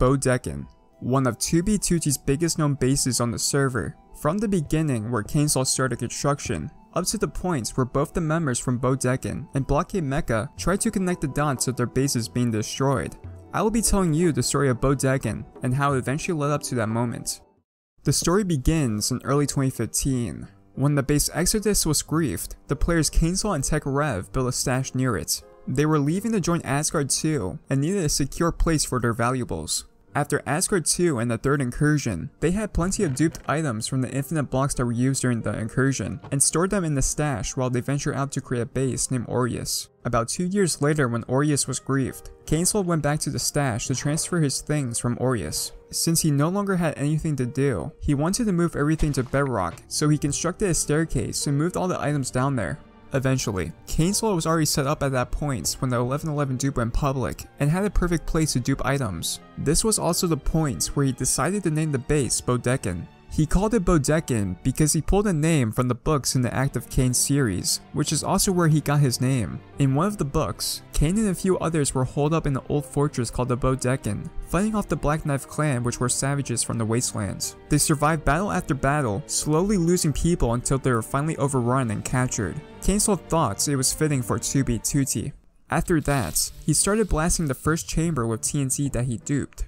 Boedecken, one of 2B2T's biggest known bases on the server. From the beginning where CainesLaw started construction, up to the points where both the members from Boedecken and Block Game Mecca tried to connect the dots of their bases being destroyed. I will be telling you the story of Boedecken and how it eventually led up to that moment. The story begins in early 2015. When the base Exodus was griefed, the players CainesLaw and Tech Rev built a stash near it. They were leaving to join Asgard 2 and needed a secure place for their valuables. After Asgard 2 and the third incursion, they had plenty of duped items from the infinite blocks that were used during the incursion, and stored them in the stash while they ventured out to create a base named Aureus. About two years later when Aureus was griefed, CainesLaw went back to the stash to transfer his things from Aureus. Since he no longer had anything to do, he wanted to move everything to Bedrock, so he constructed a staircase and moved all the items down there. Eventually, CainesLaw was already set up at that point when the 1111 dupe went public and had a perfect place to dupe items. This was also the point where he decided to name the base Boedecken. He called it Boedecken because he pulled a name from the books in the Act of Caine series, which is also where he got his name. In one of the books, Caine and a few others were holed up in an old fortress called the Boedecken, fighting off the Black Knife clan which were savages from the wastelands. They survived battle after battle, slowly losing people until they were finally overrun and captured. CainesLaw thought it was fitting for 2B2T. After that, he started blasting the first chamber with TNT that he duped.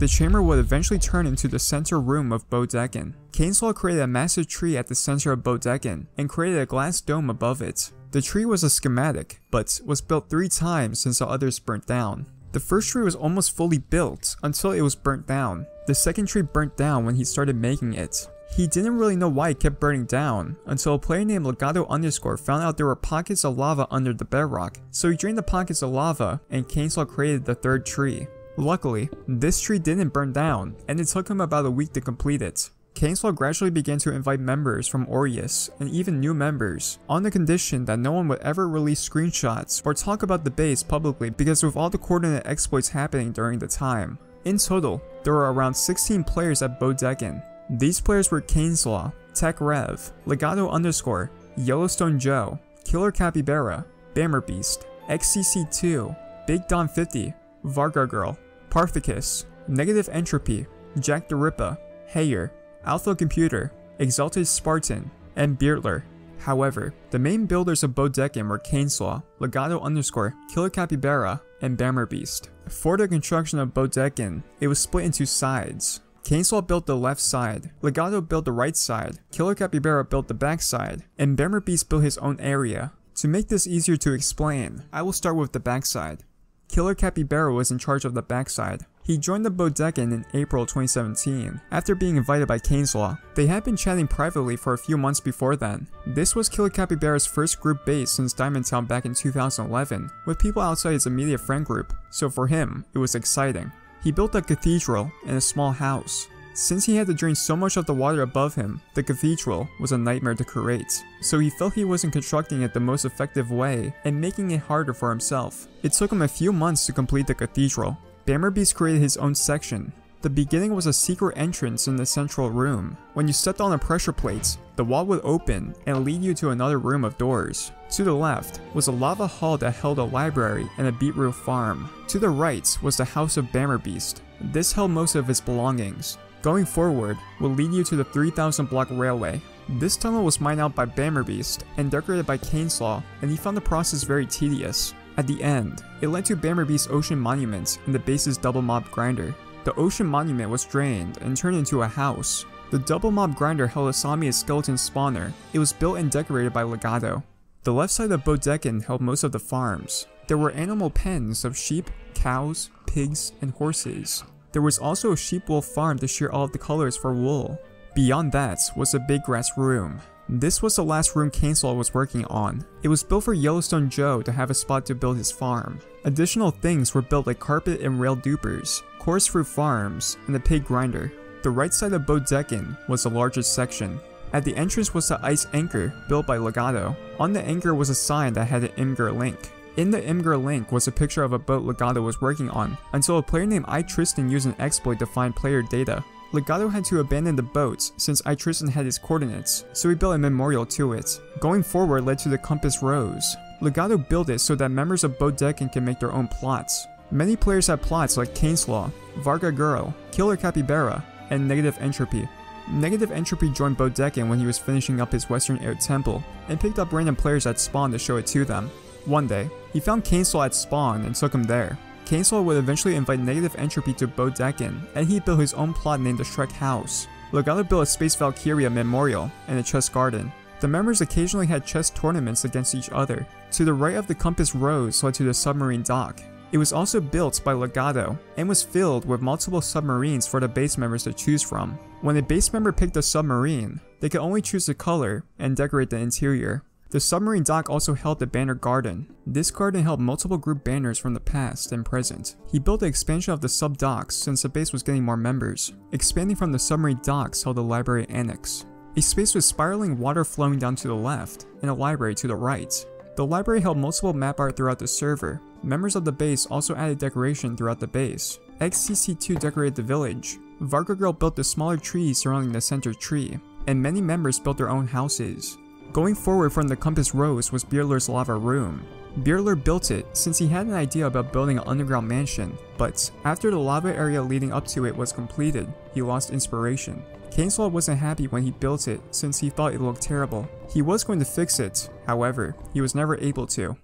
The chamber would eventually turn into the center room of Boedecken. CainesLaw created a massive tree at the center of Boedecken and created a glass dome above it. The tree was a schematic, but was built three times since the others burnt down. The first tree was almost fully built until it was burnt down. The second tree burnt down when he started making it. He didn't really know why it kept burning down, until a player named Legato underscore found out there were pockets of lava under the bedrock, so he drained the pockets of lava and CainesLaw created the third tree. Luckily, this tree didn't burn down, and it took him about a week to complete it. CainesLaw gradually began to invite members from Aureus, and even new members, on the condition that no one would ever release screenshots or talk about the base publicly because of all the coordinate exploits happening during the time. In total, there were around 16 players at Boedecken. These players were CainesLaw, Tech Rev, Legato underscore, Yellowstone Joe, Killer Capybara, Bammer Beast, XCC2, Big Don 50, Varga Girl, Parthicus, Negative Entropy, Jack the Ripper, Hayer, Alpha Computer, Exalted Spartan, and Beardler. However, the main builders of Boedecken were CainesLaw, Legato underscore, Killer Capybara, and Bammer Beast. For the construction of Boedecken, it was split into sides. CainesLaw built the left side, Legato built the right side, Killer Capybara built the back side, and Bammer Beast built his own area. To make this easier to explain, I will start with the backside. Killer Capybara was in charge of the backside. He joined the Boedecken in April 2017, after being invited by CainesLaw. They had been chatting privately for a few months before then. This was Killer Capybara's first group base since Diamond Town back in 2011, with people outside his immediate friend group, so for him, it was exciting. He built a cathedral and a small house. Since he had to drain so much of the water above him, the cathedral was a nightmare to create, so he felt he wasn't constructing it the most effective way and making it harder for himself. It took him a few months to complete the cathedral. Bammerbeast created his own section. The beginning was a secret entrance in the central room. When you stepped on a pressure plate, the wall would open and lead you to another room of doors. To the left was a lava hall that held a library and a beetroot farm. To the right was the house of Bammerbeast. This held most of his belongings. Going forward will lead you to the 3000 block railway. This tunnel was mined out by Bammerbeast and decorated by CainesLaw, and he found the process very tedious. At the end, it led to Bammerbeast's ocean monument and the base's double mob grinder. The ocean monument was drained and turned into a house. The double mob grinder held a Samia's skeleton spawner. It was built and decorated by Legato. The left side of Boedecken held most of the farms. There were animal pens of sheep, cows, pigs, and horses. There was also a sheep wool farm to share all of the colors for wool. Beyond that was a big grass room. This was the last room CainesLaw was working on. It was built for Yellowstone Joe to have a spot to build his farm. Additional things were built like carpet and rail dupers, coarse fruit farms, and a pig grinder. The right side of Boedecken was the largest section. At the entrance was the ice anchor, built by Legato. On the anchor was a sign that had an Imgur link. In the Imgur link was a picture of a boat Legato was working on, until a player named iTristan used an exploit to find player data. Legato had to abandon the boat since iTristan had his coordinates, so he built a memorial to it. Going forward led to the Compass Rose. Legato built it so that members of Boedecken can make their own plots. Many players had plots like CainesLaw, Varga Girl, Killer Capybara, and Negative Entropy. Negative Entropy joined Boedecken when he was finishing up his Western Air Temple, and picked up random players at spawn to show it to them. One day, he found Caines at spawn and took him there. Caines would eventually invite Negative Entropy to Boedecken, and he built his own plot named the Shrek House. Legato built a Space Valkyria memorial and a chess garden. The members occasionally had chess tournaments against each other. To the right of the compass rose led to the submarine dock, it was also built by Legato and was filled with multiple submarines for the base members to choose from. When a base member picked a submarine, they could only choose the color and decorate the interior. The submarine dock also held the banner garden. This garden held multiple group banners from the past and present. He built the expansion of the sub docks since the base was getting more members. Expanding from the submarine docks held the library annex. A space with spiraling water flowing down to the left, and a library to the right. The library held multiple map art throughout the server, Members of the base also added decoration throughout the base. XCC2 decorated the village, Varga Girl built the smaller trees surrounding the center tree, and many members built their own houses. Going forward from the Compass Rose was Beerler's lava room. Beerler built it since he had an idea about building an underground mansion, but after the lava area leading up to it was completed, he lost inspiration. CainesLaw wasn't happy when he built it since he thought it looked terrible. He was going to fix it, however, he was never able to.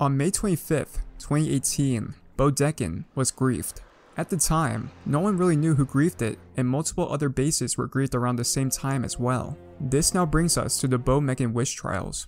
On May 25, 2018, Boedecken was griefed. At the time, no one really knew who griefed it, and multiple other bases were griefed around the same time as well. This now brings us to the BoeMeccan Witch Trials.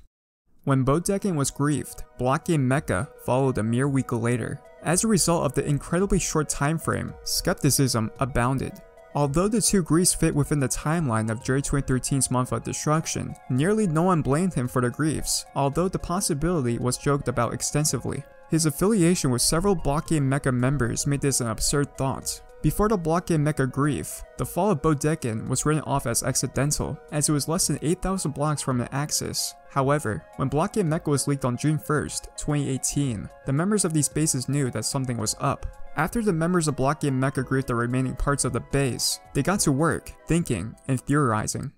When Boedecken was griefed, Block Game Mecca followed a mere week later. As a result of the incredibly short time frame, skepticism abounded. Although the two griefs fit within the timeline of Jared 2013's Month of Destruction, nearly no one blamed him for the griefs, although the possibility was joked about extensively. His affiliation with several Block Game Mecca members made this an absurd thought. Before the Block Game Mecca grief, the fall of Boedecken was written off as accidental, as it was less than 8,000 blocks from the axis. However, when Block Game Mecca was leaked on June 1st, 2018, the members of these bases knew that something was up. After the members of Block Game Mecca griefed the remaining parts of the base, they got to work, thinking, and theorizing.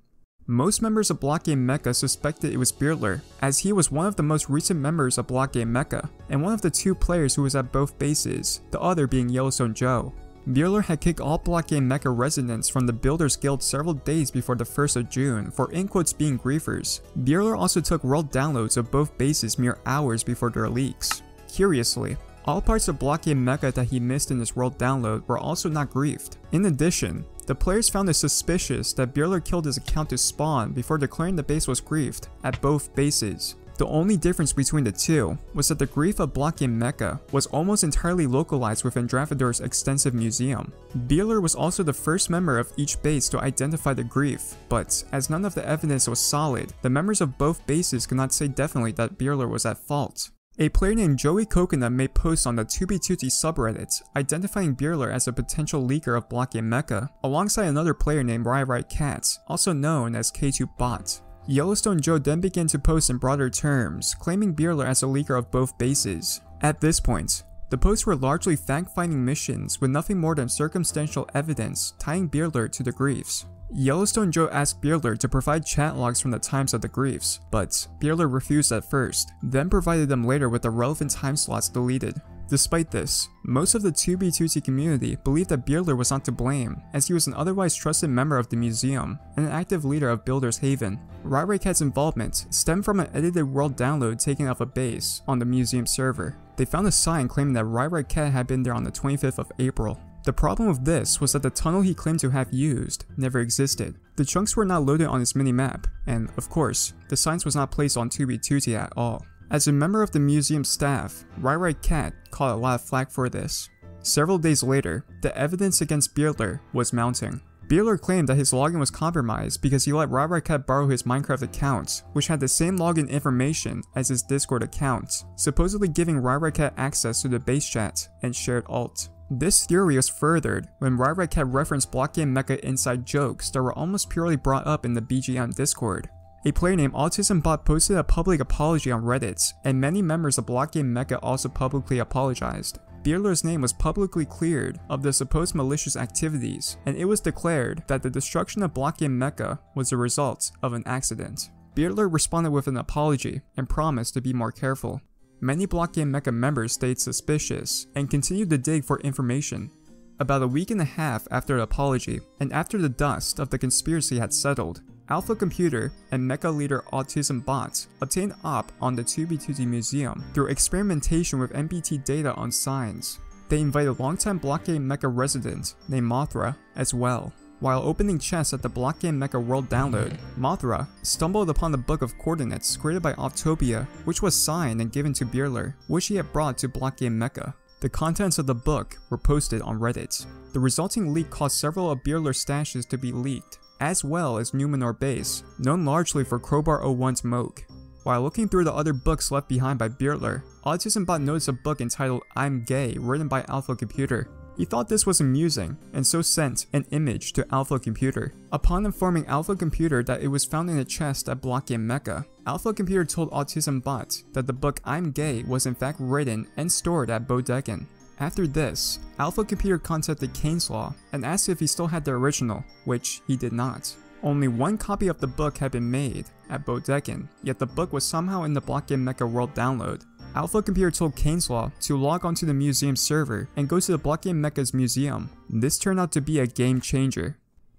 Most members of Block Game Mecca suspected it was Beardler, as he was one of the most recent members of Block Game Mecca, and one of the two players who was at both bases, the other being Yellowstone Joe. Bueller had kicked all Block Game Mecca residents from the Builders Guild several days before the 1st of June for in quotes being griefers. Bueller also took world downloads of both bases mere hours before their leaks. Curiously, all parts of Block Game Mecca that he missed in his world download were also not griefed. In addition, the players found it suspicious that Bueller killed his account to spawn before declaring the base was griefed at both bases. The only difference between the two was that the grief of Block Mecca was almost entirely localized within Dravador's extensive museum. Bueller was also the first member of each base to identify the grief, but as none of the evidence was solid, the members of both bases could not say definitely that Bueller was at fault. A player named Joey Coconut made posts on the 2B2T subreddit identifying Bueller as a potential leaker of Block Game Mecca, alongside another player named Rai Cat, also known as K2Bot. Yellowstone Joe then began to post in broader terms, claiming Bueller as a leaker of both bases. At this point, the posts were largely fact-finding missions with nothing more than circumstantial evidence tying Bueller to the griefs. Yellowstone Joe asked Beerler to provide chat logs from the times of the griefs, but Beerler refused at first, then provided them later with the relevant time slots deleted. Despite this, most of the 2B2T community believed that Beerler was not to blame, as he was an otherwise trusted member of the museum and an active leader of Builder's Haven. Rai Cat's involvement stemmed from an edited world download taken off a base on the museum server. They found a sign claiming that Rai Cat had been there on the 25th of April, the problem with this was that the tunnel he claimed to have used never existed. The chunks were not loaded on his minimap, and of course, the signs was not placed on 2B2T at all. As a member of the museum staff, Rai Cat caught a lot of flack for this. Several days later, the evidence against Beerler was mounting. Beerler claimed that his login was compromised because he let Rai Cat borrow his Minecraft account, which had the same login information as his Discord account, supposedly giving Rai Cat access to the base chat and shared alt. This theory was furthered when Rai Cat referenced Block Game Mecca inside jokes that were almost purely brought up in the BGM Discord. A player named AutismBot posted a public apology on Reddit, and many members of Block Game Mecca also publicly apologized. Beerler's name was publicly cleared of the supposed malicious activities, and it was declared that the destruction of Block Game Mecca was the result of an accident. Beerler responded with an apology and promised to be more careful. Many Block Game Mecca members stayed suspicious and continued to dig for information. About a week and a half after the apology, and after the dust of the conspiracy had settled, Alpha Computer and Mecha leader Autism Bot obtained op on the 2B2T Museum through experimentation with NBT data on signs. They invited a longtime Block Game Mecca resident named Mothra as well. While opening chests at the Block Game Mecca World download, Mothra stumbled upon the Book of Coordinates created by Optopia, which was signed and given to Bierler, which he had brought to Block Game Mecca. The contents of the book were posted on Reddit. The resulting leak caused several of Bierler's stashes to be leaked, as well as Numenor Base, known largely for Crowbar 01's Moke. While looking through the other books left behind by Bierler, AutismBot noticed a book entitled I'm Gay written by Alpha Computer. He thought this was amusing, and so sent an image to Alpha Computer. Upon informing Alpha Computer that it was found in a chest at Block Game Mecca, Alpha Computer told AutismBot that the book I'm Gay was in fact written and stored at Boedecken. After this, Alpha Computer contacted CainesLaw and asked if he still had the original, which he did not. Only one copy of the book had been made at Boedecken, yet the book was somehow in the Block Game Mecca World download. Alpha Computer told Law to log onto the museum server and go to the Block Game Mecca's museum. This turned out to be a game changer.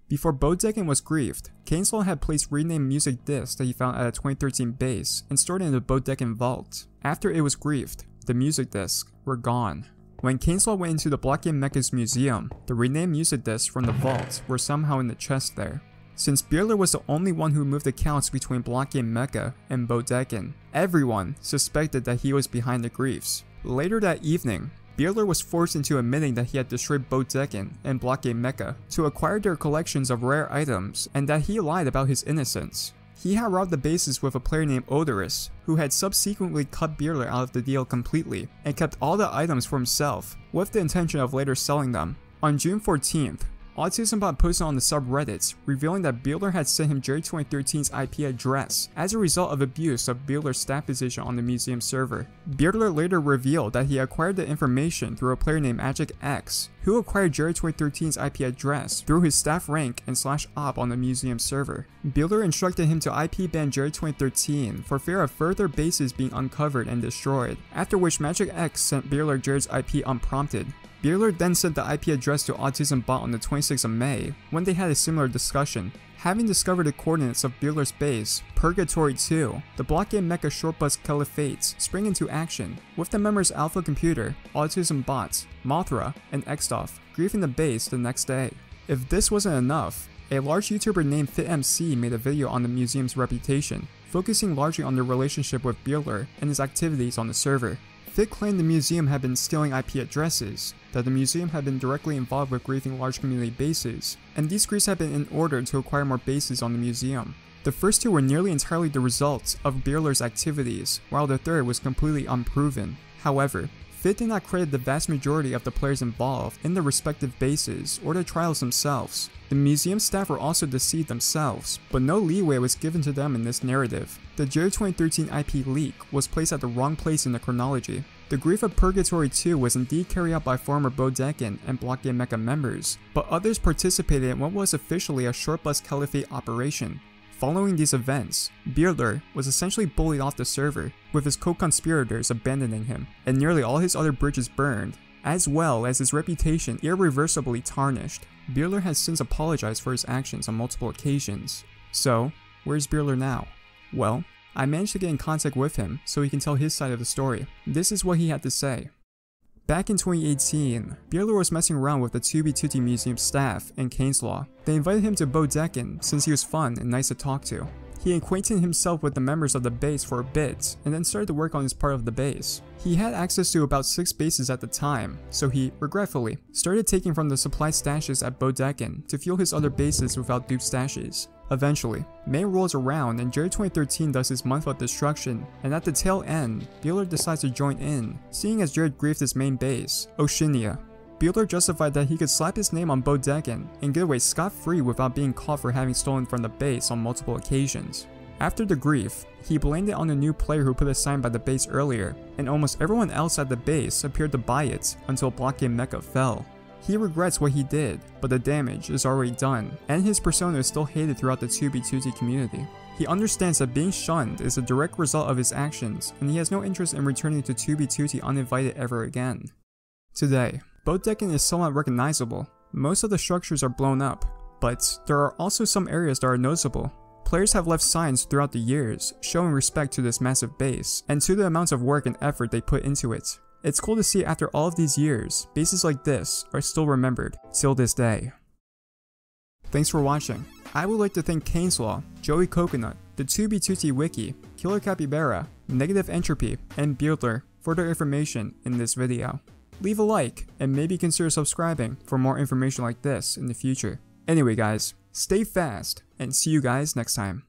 Before Boedecken was griefed, Law had placed renamed music discs that he found at a 2013 base and stored in the Boedecken vault. After it was griefed, the music discs were gone. When Law went into the Block Game Mecca's museum, the renamed music discs from the vault were somehow in the chest there. Since Bierler was the only one who moved accounts between Block Game Mecca and Boedecken, everyone suspected that he was behind the griefs. Later that evening, Bierler was forced into admitting that he had destroyed Boedecken and Block Game Mecca to acquire their collections of rare items and that he lied about his innocence. He had robbed the bases with a player named Odorous, who had subsequently cut Bierler out of the deal completely and kept all the items for himself, with the intention of later selling them. On June 14th, AutismBot posted on the subreddits, revealing that Bierler had sent him Jared 2013's IP address as a result of abuse of Bierler's staff position on the museum server. Bierler later revealed that he acquired the information through a player named Magic X, who acquired Jared 2013's IP address through his staff rank and slash op on the museum server. Bierler instructed him to IP ban Jared 2013 for fear of further bases being uncovered and destroyed, after which Magic X sent Bierler Jared's IP unprompted. Bierler then sent the IP address to Autism Bot on the 26th of May, when they had a similar discussion. Having discovered the coordinates of Bierler's base, Purgatory 2, the block game mecca shortbus Caliphates spring into action, with the members Alpha Computer, Autism Bots, Mothra, and Extof griefing the base the next day. If this wasn't enough, a large YouTuber named FitMC made a video on the museum's reputation, focusing largely on their relationship with Bierler and his activities on the server. Fit claimed the museum had been stealing IP addresses, that the museum had been directly involved with griefing large community bases, and these griefs had been in order to acquire more bases on the museum. The first two were nearly entirely the results of Bierler's activities, while the third was completely unproven. However, Fit did not credit the vast majority of the players involved in the respective bases or the trials themselves. The museum staff were also deceived themselves, but no leeway was given to them in this narrative. The Jared 2013 IP leak was placed at the wrong place in the chronology. The grief of Purgatory 2 was indeed carried out by former Boedecken and Block Game Mecca members, but others participated in what was officially a short bus caliphate operation. Following these events, Bierler was essentially bullied off the server, with his co-conspirators abandoning him, and nearly all his other bridges burned, as well as his reputation irreversibly tarnished. Bierler has since apologized for his actions on multiple occasions. So, where's Bierler now? Well, I managed to get in contact with him so he can tell his side of the story. This is what he had to say. Back in 2018, Bierler was messing around with the 2B2T Museum staff and CainesLaw. They invited him to Boedecken since he was fun and nice to talk to. He acquainted himself with the members of the base for a bit, and then started to work on his part of the base. He had access to about 6 bases at the time, so he, regretfully, started taking from the supply stashes at Boedecken to fuel his other bases without dupe stashes. Eventually, May rolls around and Jared 2013 does his month of destruction, and at the tail end, Bierler decides to join in, seeing as Jared griefed his main base, Oceania. Bierler justified that he could slap his name on Boedecken and get away scot-free without being caught for having stolen from the base on multiple occasions. After the grief, he blamed it on a new player who put a sign by the base earlier, and almost everyone else at the base appeared to buy it until Block Game Mecca fell. He regrets what he did, but the damage is already done, and his persona is still hated throughout the 2B2T community. He understands that being shunned is a direct result of his actions, and he has no interest in returning to 2B2T uninvited ever again. Today, Boedecken is somewhat recognizable. Most of the structures are blown up, but there are also some areas that are noticeable. Players have left signs throughout the years, showing respect to this massive base, and to the amounts of work and effort they put into it. It's cool to see after all of these years, bases like this are still remembered till this day. Thanks for watching. I would like to thank CainesLaw, Joey Coconut, the 2B2T Wiki, Killer Capybara, Negative Entropy, and Beardler for their information in this video. Leave a like, and maybe consider subscribing for more information like this in the future. Anyway guys, stay fast, and see you guys next time.